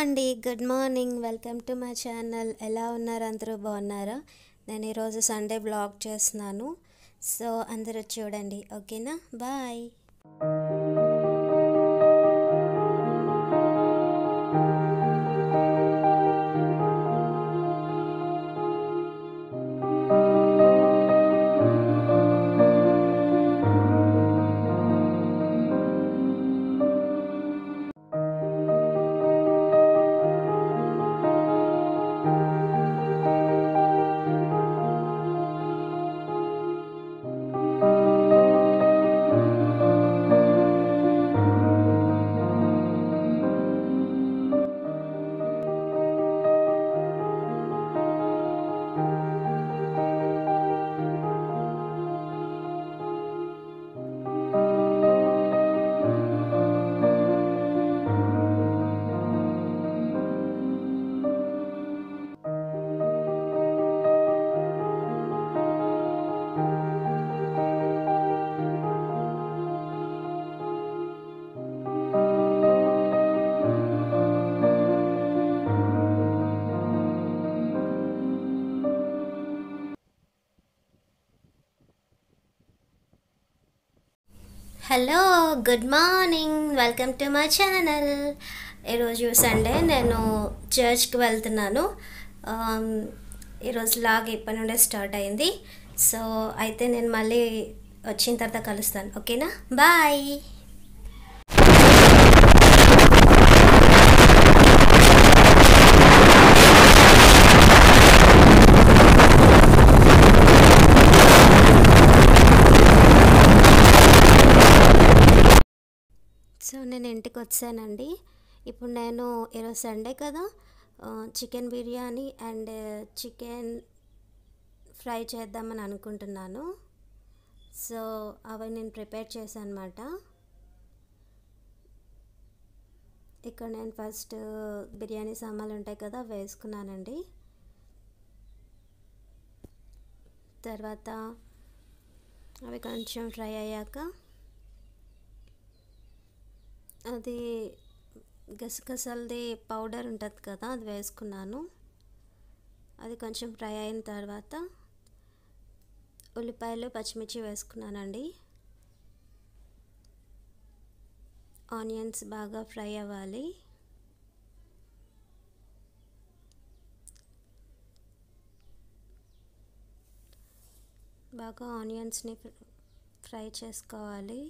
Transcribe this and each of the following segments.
అండి good morning. Welcome to my channel. ఎలా ఉన్నారు? అందరూ బాగున్నారా? నేను ఈరోజు సండే బ్లాగ్ చేస్తున్నాను. సో అందరూ చూడండి. ఓకేనా? Bye. Hello good morning. Welcome to my channel. ఈరోజు సండే నేను చర్చ్కి వెళ్తున్నాను. ఈరోజు లాగ్ ఇప్పటి నుండే స్టార్ట్ అయింది. సో అయితే నేను మళ్ళీ వచ్చిన తర్వాత కలుస్తాను. ఓకేనా? బాయ్. సో నేను ఇంటికి వచ్చానండి ఇప్పుడు నేను ఈరోజు సండే కదా chicken biryani and chicken fry చేద్దామని అనుకుంటున్నాను. సో అవి నేను ప్రిపేర్ చేశాను అనమాట ఇక్కడ నేను ఫస్ట్ బిర్యానీ సామాన్లు ఉంటాయి కదా వేసుకున్నానండి. తర్వాత అవి కొంచెం ఫ్రై అయ్యాక అది గసగసాలది పౌడర్ ఉంటుంది కదా అది వేసుకున్నాను. అది కొంచెం ఫ్రై అయిన తర్వాత ఉల్లిపాయలు పచ్చిమిర్చి వేసుకున్నానండి. ఆనియన్స్ బాగా ఫ్రై అవ్వాలి. బాగా ఆనియన్స్ని ఫ్రై చేసుకోవాలి.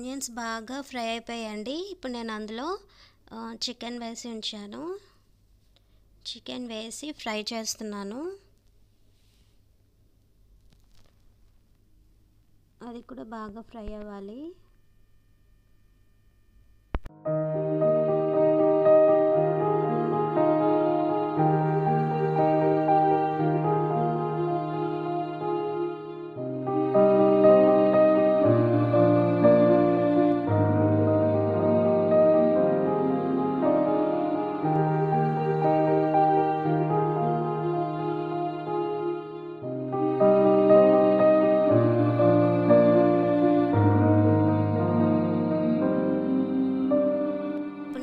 ఆనియన్స్ బాగా ఫ్రై అయిపోయాయండి. ఇప్పుడు నేను అందులో చికెన్ వేసి ఉంచాను. చికెన్ వేసి ఫ్రై చేస్తున్నాను. అది కూడా బాగా ఫ్రై అవ్వాలి.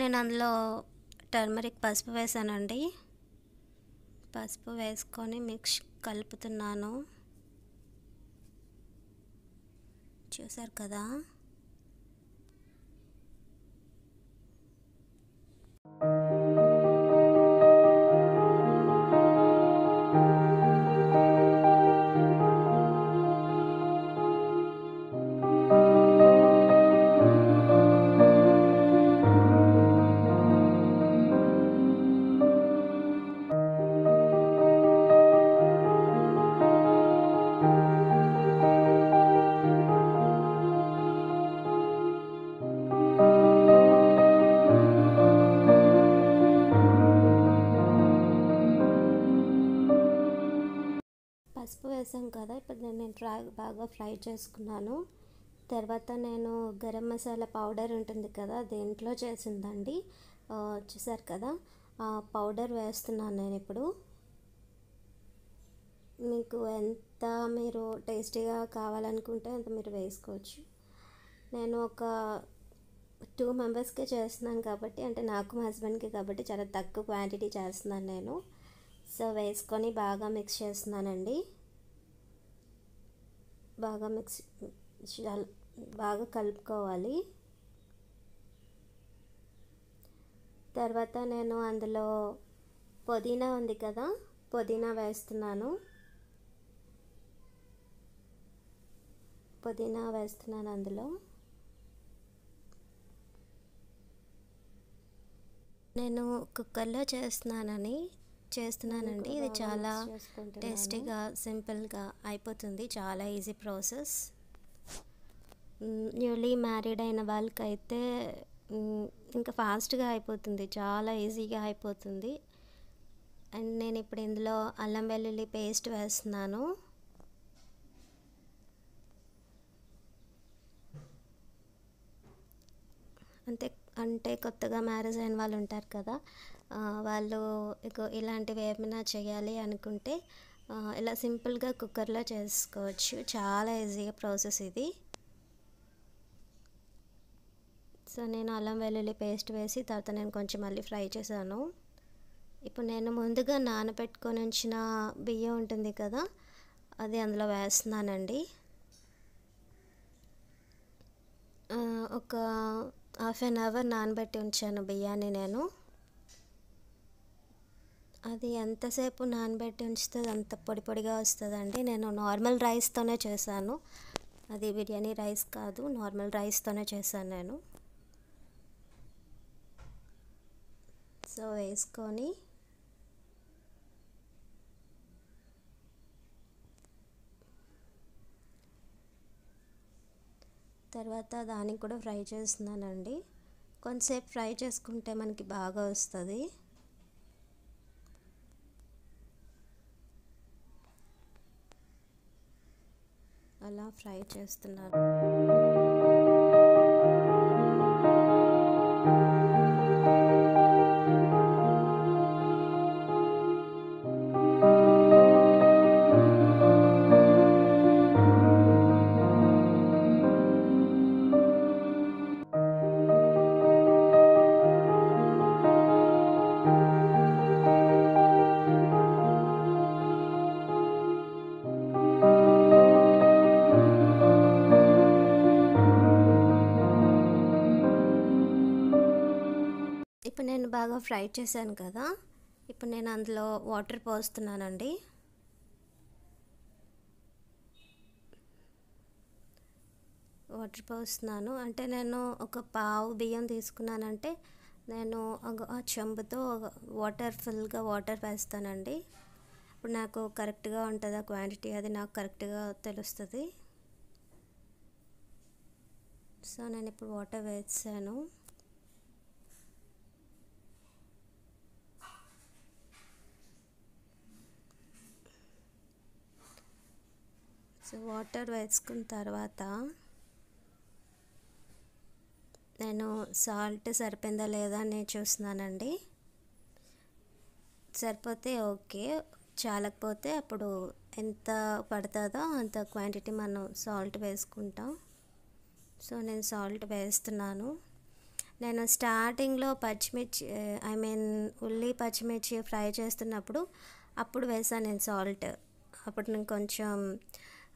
నేను అందులో టర్మరిక్ పసుపు వేసానండి. పసుపు వేసుకొని మిక్స్ కలుపుతున్నాను. చూసారు కదా? ఇప్పుడు నేను నేను ట్రై బాగా ఫ్రై చేసుకున్నాను. తర్వాత నేను గరం మసాలా పౌడర్ ఉంటుంది కదా దేంట్లో చేసిందండి? చూసారు కదా? ఆ పౌడర్ వేస్తున్నాను నేను ఇప్పుడు. మీకు ఎంత మీరు టేస్టీగా కావాలనుకుంటే అంత మీరు వేసుకోవచ్చు. నేను ఒక టూ మెంబర్స్కే చేస్తున్నాను కాబట్టి అంటే నాకు మా హస్బెండ్కి కాబట్టి చాలా తక్కువ క్వాంటిటీ చేస్తున్నాను నేను. సో వేసుకొని బాగా మిక్స్ చేస్తున్నానండి. బాగా మిక్స్ బాగా కలుపుకోవాలి. తర్వాత నేను అందులో పుదీనా ఉంది కదా పుదీనా వేస్తున్నాను. పుదీనా వేస్తున్నాను అందులో. నేను కుక్కర్లో చేస్తున్నానని చేస్తున్నానండి. ఇది చాలా టేస్టీగా సింపుల్గా అయిపోతుంది. చాలా ఈజీ ప్రాసెస్. న్యూలీ మ్యారీడ్ అయిన వాళ్ళకైతే ఇంకా ఫాస్ట్గా అయిపోతుంది. చాలా ఈజీగా అయిపోతుంది. అండ్ నేను ఇప్పుడు ఇందులో అల్లం వెల్లుల్లి పేస్ట్ వేస్తున్నాను. అంతే అంటే కొత్తగా మ్యారేజ్ అయిన వాళ్ళు ఉంటారు కదా వాళ్ళు ఇక ఇలాంటివి ఏమైనా చేయాలి అనుకుంటే ఇలా సింపుల్గా కుక్కర్లో చేసుకోవచ్చు. చాలా ఈజీగా ప్రాసెస్ ఇది. సో నేను అల్లం వెల్లుల్లి పేస్ట్ వేసి తర్వాత నేను కొంచెం మళ్ళీ ఫ్రై చేశాను. ఇప్పుడు నేను ముందుగా నానబెట్టుకొని ఉంచిన బియ్యం ఉంటుంది కదా అది అందులో వేస్తున్నానండి. ఒక హాఫ్ అన్ అవర్ నానబెట్టి ఉంచాను బియ్యాన్ని నేను. అది ఎంతసేపు నానబెట్టి ఉంచితే అంత పొడి పొడిగా వస్తుందండి నేను నార్మల్ రైస్తోనే చేశాను. అది బిర్యానీ రైస్ కాదు నార్మల్ రైస్తోనే చేశాను నేను. సో వేసుకొని తర్వాత దానికి కూడా ఫ్రై చేస్తున్నానండి. కొంతసేపు ఫ్రై చేసుకుంటే మనకి బాగా వస్తుంది. అలా ఫ్రై చేస్తున్నారు. ఇప్పుడు నేను బాగా ఫ్రై చేశాను కదా ఇప్పుడు నేను అందులో వాటర్ పోస్తున్నానండి. వాటర్ పోస్తున్నాను. అంటే నేను ఒక పావు బియ్యం తీసుకున్నానంటే నేను ఆ చెంబుతో వాటర్ ఫుల్గా వాటర్ వేస్తానండి. ఇప్పుడు నాకు కరెక్ట్గా ఉంటుందా క్వాంటిటీ అది నాకు కరెక్ట్గా తెలుస్తుంది. సో నేను ఇప్పుడు వాటర్ వేసాను. సో వాటర్ వేసుకున్న తర్వాత నేను సాల్ట్ సరిపోయిందా లేదా అని చూస్తున్నానండి. సరిపోతే ఓకే. చాలకపోతే అప్పుడు ఎంత పడుతుందో అంత క్వాంటిటీ మనం సాల్ట్ వేసుకుంటాం. సో నేను సాల్ట్ వేస్తున్నాను. నేను స్టార్టింగ్లో పచ్చిమిర్చి ఐ మీన్ ఉల్లి పచ్చిమిర్చి ఫ్రై చేస్తున్నప్పుడు అప్పుడు వేసాను నేను సాల్ట్ అప్పుడు నేను కొంచెం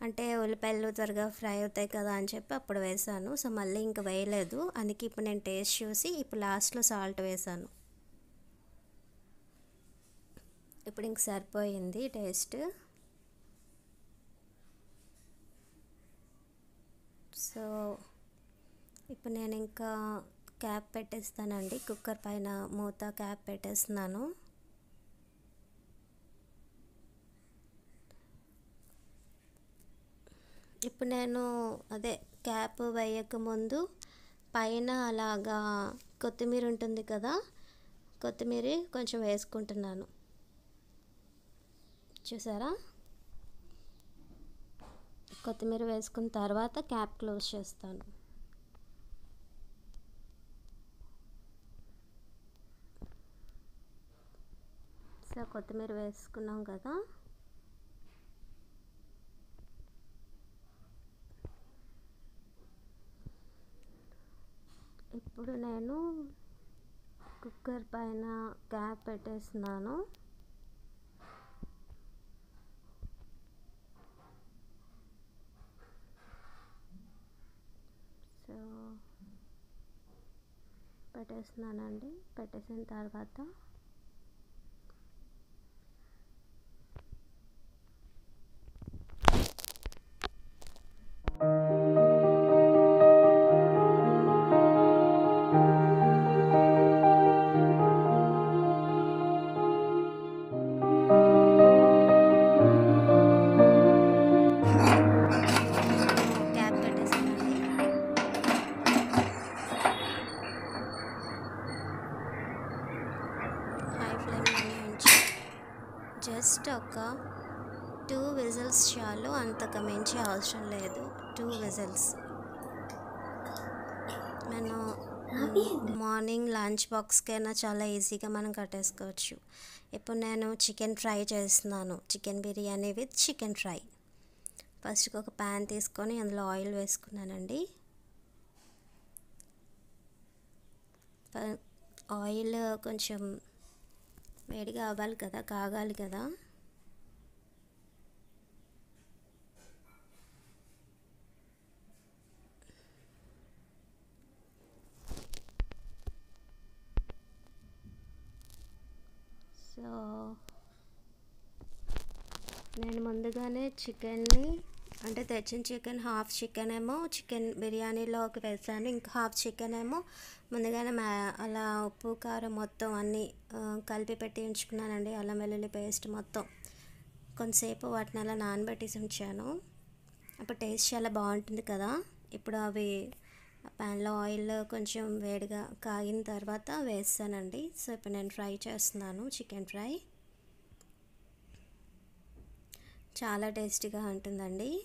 అంటే ఉల్లిపాయలు త్వరగా ఫ్రై అవుతాయి కదా అని చెప్పి అప్పుడు వేసాను. సో మళ్ళీ ఇంకా వేయలేదు. అందుకే ఇప్పుడు నేను టేస్ట్ చూసి ఇప్పుడు లాస్ట్లో సాల్ట్ వేసాను. ఇప్పుడు ఇంక సరిపోయింది టేస్ట్. సో ఇప్పుడు నేను ఇంకా క్యాప్ పెట్టేస్తానండి. కుక్కర్ పైన మూత క్యాప్ పెట్టేస్తున్నాను. ఇప్పుడు నేను అదే క్యాప్ వేయక ముందు పైన అలాగా కొత్తిమీర ఉంటుంది కదా కొత్తిమీర కొంచెం వేసుకుంటున్నాను. చూసారా? కొత్తిమీర వేసుకున్న తర్వాత క్యాప్ క్లోజ్ చేస్తాను. సో కొత్తిమీర వేసుకున్నాం కదా. ఇప్పుడు నేను కుక్కర్ పైన క్యాప్ పెట్టేస్తున్నాను. సో పెట్టేస్తున్నానండి. పెట్టేసిన తర్వాత మార్నింగ్ లంచ్ బాక్స్కైనా చాలా ఈజీగా మనం కట్టేసుకోవచ్చు. ఇప్పుడు నేను చికెన్ ఫ్రై చేస్తున్నాను. Chicken biryani with chicken fry. First ఒక ప్యాన్ తీసుకొని అందులో ఆయిల్ వేసుకున్నానండి. ప- ఆయిల్ కొంచెం వేడిగా అవ్వాలి కదా కాగాలి కదా. సో నేను ముందుగానే చికెన్ని అంటే తెచ్చిన చికెన్ హాఫ్ చికెన్ ఏమో చికెన్ బిర్యానీలోకి వేసాను. ఇంకా హాఫ్ చికెన్ ఏమో ముందుగానే మ్యా అలా ఉప్పు కారం మొత్తం అన్నీ కలిపి పెట్టి ఉంచుకున్నానండి. అల్లం వెల్లుల్లి పేస్ట్ మొత్తం. కొంతసేపు వాటిని అలా నానబెట్టేసి ఉంచాను. అప్పుడు టేస్ట్ చాలా బాగుంటుంది కదా. ఇప్పుడు అవి ప్యాన్లో ఆయిల్ కొంచెం వేడిగా కాగిన తర్వాత వేస్తానండి. సో ఇప్పుడు నేను ఫ్రై చేస్తున్నాను చికెన్ ఫ్రై. చాలా టేస్టీగా ఉంటుందండి.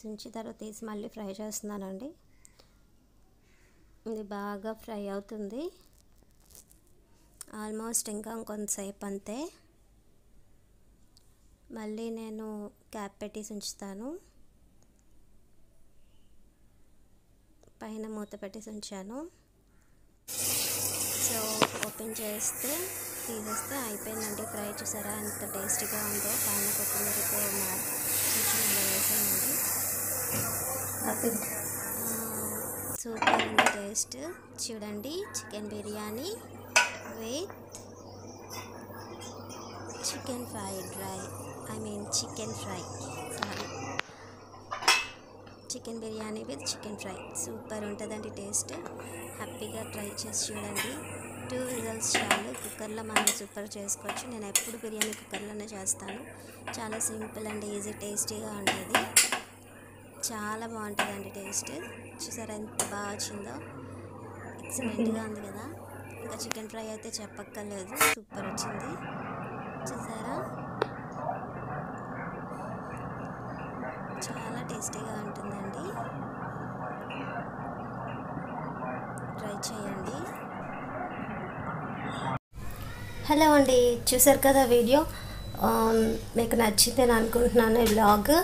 మూత ఉంచి తర్వాత తీసి మళ్ళీ ఫ్రై చేస్తున్నానండి. ఇది బాగా ఫ్రై అవుతుంది. ఆల్మోస్ట్ ఇంకా కొంతసేపు అంతే. మళ్ళీ నేను క్యాప్ పెట్టేసి ఉంచుతాను. పైన మూత పెట్టేసి ఉంచాను. సో ఓపెన్ చేస్తే తీసేస్తే అయిపోయిందండి ఫ్రై. చూసారా ఎంత టేస్టీగా ఉందో. పైన కొత్తిమీరతో మా సూపర్ ఉంది టేస్ట్. చూడండి chicken biryani with chicken fried rice I mean chicken fry. Sorry. Chicken biryani with chicken fry. Super ఉంటుందండి టేస్ట్. హ్యాపీగా ట్రై చేసి చూడండి. టూ విజల్స్ చాలు. కుక్కర్లో మనం సూపర్ చేసుకోవచ్చు. నేను ఎప్పుడు బిర్యానీ కుక్కర్లోనే చేస్తాను. చాలా సింపుల్ అండ్ ఈజీ టేస్టీగా ఉండేది. చాలా బాగుంటుందండి టేస్ట్. చూసారా ఎంత బాగా వచ్చిందో? ఎక్సలెంట్గా ఉంది కదా. ఇంకా చికెన్ ఫ్రై అయితే చెప్పక్కర్లేదు. సూపర్ వచ్చింది. చూసారా? చాలా టేస్టీగా ఉంటుందండి. ట్రై చేయండి. హలో అండి. చూసారు కదా వీడియో? మీకు నచ్చింది అని అనుకుంటున్నాను ఈ blog.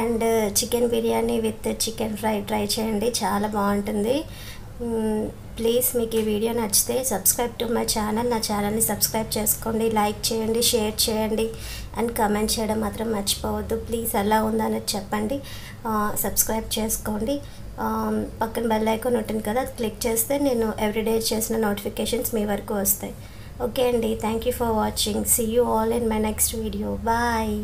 And chicken biryani with chicken fry try చేయండి. చాలా బాగుంటుంది. ప్లీజ్ మీకు ఈ వీడియో నచ్చితే సబ్స్క్రైబ్ టు మై ఛానల్. నా ఛానల్ని సబ్స్క్రైబ్ చేసుకోండి. లైక్ చేయండి షేర్ చేయండి. అండ్ కమెంట్ చేయడం మాత్రం మర్చిపోవద్దు. ప్లీజ్ ఎలా ఉందనేది చెప్పండి. సబ్స్క్రైబ్ చేసుకోండి. పక్కన బెల్ ఐకాన్ ఉంటుంది కదా క్లిక్ చేస్తే నేను ఎవ్రీడే చేసిన నోటిఫికేషన్స్ మీ వరకు వస్తాయి. ఓకే అండి. Thank you for watching. See you all in my next video bye